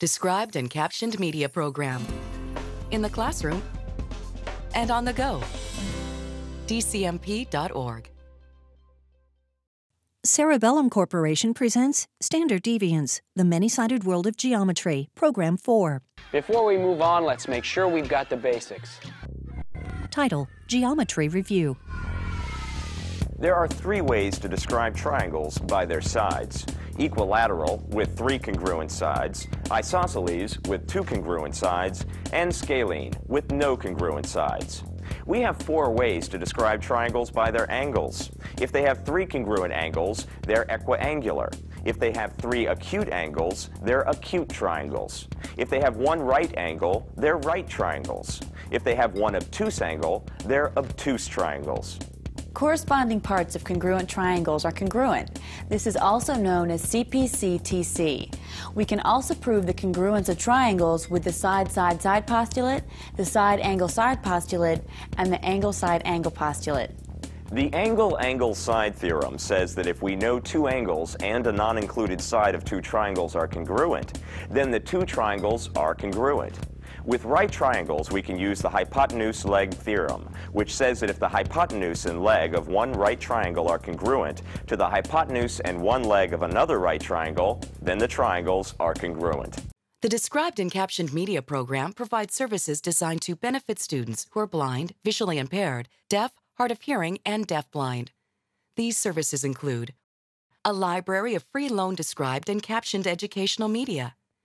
described and captioned media program. In the classroom and on the go. DCMP.org. Cerebellum Corporation presents Standard Deviants, the many-sided world of geometry, Program 4. Before we move on, let's make sure we've got the basics. Title, Geometry Review. There are three ways to describe triangles by their sides. Equilateral, with three congruent sides, isosceles, with two congruent sides, and scalene, with no congruent sides. We have four ways to describe triangles by their angles. If they have three congruent angles, they're equiangular. If they have three acute angles, they're acute triangles. If they have one right angle, they're right triangles. If they have one obtuse angle, they're obtuse triangles. Corresponding parts of congruent triangles are congruent. This is also known as CPC-TC. We can also prove the congruence of triangles with the side-side-side postulate, the side-angle-side postulate, and the angle-side-angle postulate. The angle-angle-side theorem says that if we know two angles and a non-included side of two triangles are congruent, then the two triangles are congruent. With right triangles, we can use the hypotenuse leg theorem, which says that if the hypotenuse and leg of one right triangle are congruent to the hypotenuse and one leg of another right triangle, then the triangles are congruent. The described and captioned media program provides services designed to benefit students who are blind, visually impaired, deaf, hard of hearing, and deafblind. These services include a library of free loan described and captioned educational media,